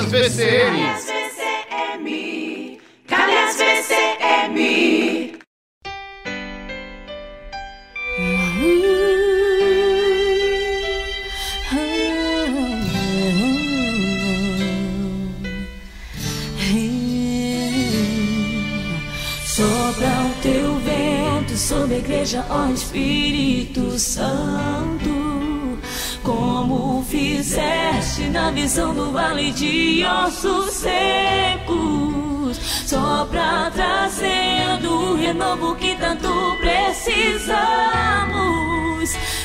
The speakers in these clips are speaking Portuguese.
Calhas VCM. Calhas VCM. Sopra o teu vento sobre a igreja, ó Espírito Santo, fizeste na visão do vale de ossos secos. Sopra trazendo o renovo que tanto precisamos.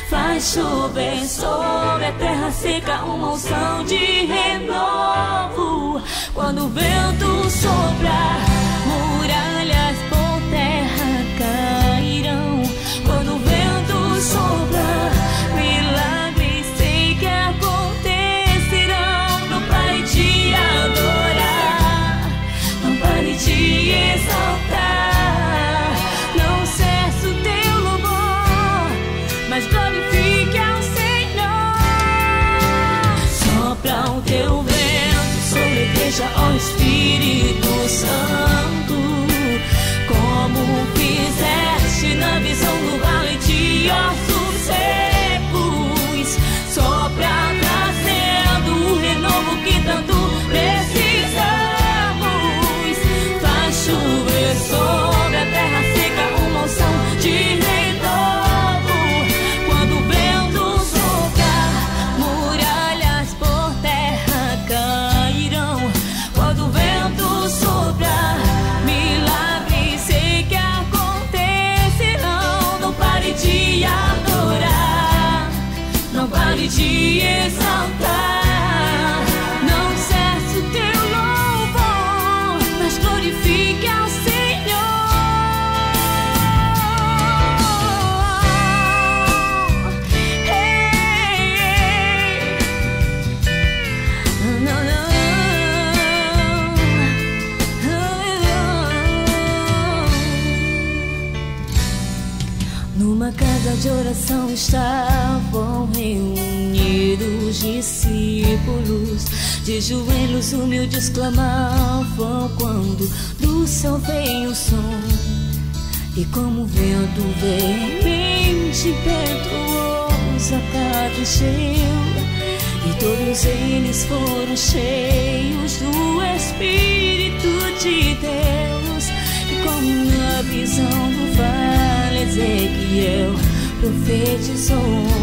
Faz chover sobre a terra seca uma unção de renovo. Quando o vento soprar, muralhas mas de exaltar. Casa de oração estavam reunidos discípulos, de joelhos humildes clamavam quando do céu veio o som. E como o vento veemente a casa encheu e todos eles foram cheios do Espírito de Deus. E como na visão do vale Ezequiel profetizou,